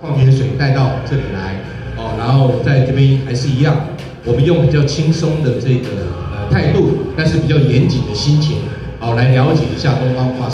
矿泉水带到这里来哦然后在这边还是一样我们用比较轻松的这个呃态度但是比较严谨的心情好来了解一下东方画